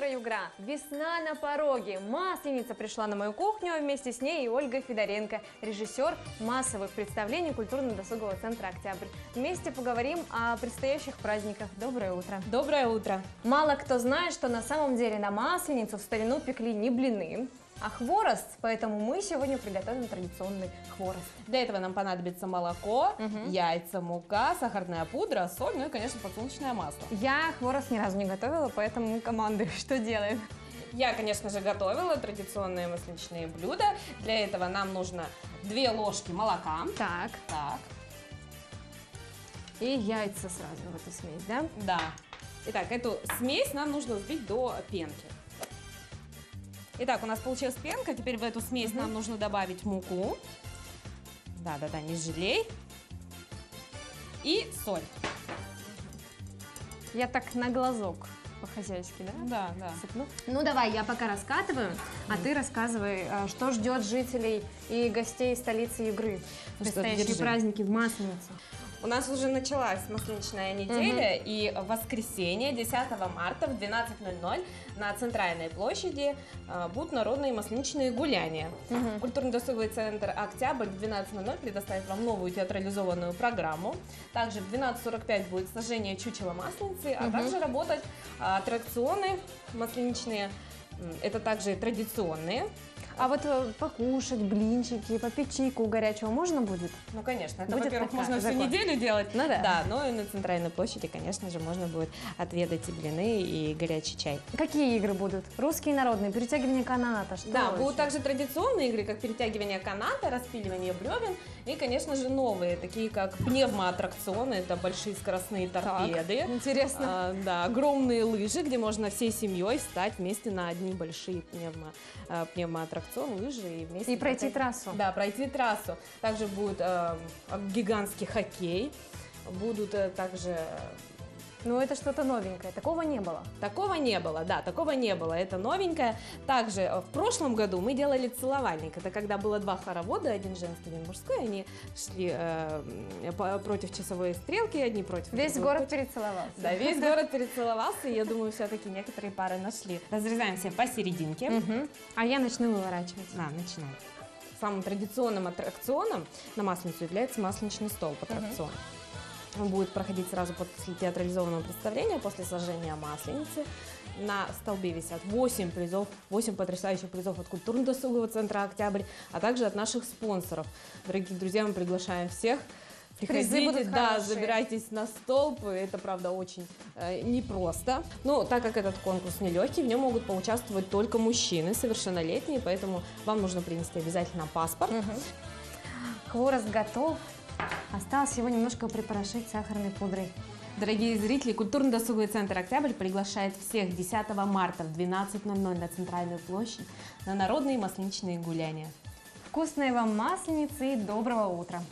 утро, Югра! Весна на пороге. Масленица пришла на мою кухню, а вместе с ней и Ольга Федоренко, режиссер массовых представлений культурно-досугового центра «Октябрь». Вместе поговорим о предстоящих праздниках. Доброе утро! Доброе утро! Мало кто знает, что на самом деле на Масленицу в старину пекли не блины, а хворост, поэтому мы сегодня приготовим традиционный хворост. Для этого нам понадобится молоко, яйца, мука, сахарная пудра, соль, ну и, конечно, подсолнечное масло. Я хворост ни разу не готовила, поэтому мы командой что делаем? Я, конечно же, готовила традиционные масленичные блюда. Для этого нам нужно 2 ложки молока. Так, Так, и яйца сразу в эту смесь, да? да. Итак, эту смесь нам нужно взбить до пенки. Итак, у нас получилась пенка. Теперь в эту смесь нам нужно добавить муку. Да-да-да, не жалей. И соль. Я так на глазок по-хозяйски, да? Да, да. Сыпну. Ну давай, я пока раскатываю, а ты рассказывай, а, что ждет жителей и гостей столицы Югры в предстоящие держи. праздники в Масленицу. У нас уже началась масленичная неделя, и в воскресенье, 10 марта в 12.00 на Центральной площади э, будут народные масленичные гуляния. Культурно-досуговый центр «Октябрь» в 12.00 предоставит вам новую театрализованную программу. Также в 12.45 будет сожжение чучела масленицы, а также работать а, аттракционы масленичные. Это также традиционные. А вот э, покушать блинчики, попить чайку горячего можно будет? Ну, конечно, это, во-первых, можно всю неделю делать. Ну да. Да, но и на центральной площади, конечно же, можно будет отведать и блины, и горячий чай. Какие игры будут? Русские народные, перетягивание каната, что Да, еще? будут также традиционные игры, как перетягивание каната, распиливание бревен, и, конечно же, новые, такие как пневмоаттракционы, это большие скоростные торпеды. интересно. А, да, огромные лыжи, где можно всей семьей встать вместе на одни большие пневмо, а, пневмоаттракцион, лыжи и вместе... И пройти прокатить. трассу. Да, пройти трассу. Также будет э, гигантский хоккей, будут э, также Ну это что-то новенькое, такого не было. Такого не было, да, такого не было, это новенькое. Также э, в прошлом году мы делали целовальник, это когда было два хоровода, один женский, один мужской, они шли э, против часовой стрелки, одни против Весь другой. город перецеловался. Да, весь город перецеловался, я думаю, все-таки некоторые пары нашли. Разрезаем все посерединке. Мгм. А я начну выворачивать. Да, начинаем. Самым традиционным аттракционом на Масленицу является масленичный стол по аттракциону. Он будет проходить сразу после театрализованного представления, после сожжения масленицы. На столбе висят 8 призов, 8 потрясающих призов от культурно-досугового центра «Октябрь», а также от наших спонсоров. Дорогие друзья, мы приглашаем всех. Призы Приходите, будут да, хорошие. забирайтесь на столб, это, правда, очень э, непросто. Но так как этот конкурс нелегкий, в нем могут поучаствовать только мужчины, совершеннолетние, поэтому вам нужно принести обязательно паспорт. Хворост готов. Осталось его немножко припорошить сахарной пудрой. Дорогие зрители, культурно-досуговый центр «Октябрь» приглашает всех 10 марта в 12.00 на Центральную площадь на народные масленичные гуляния. Вкусной вам масленицы и доброго утра!